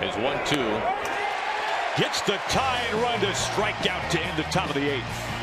As one two gets the tying run to strike out to end the top of the eighth.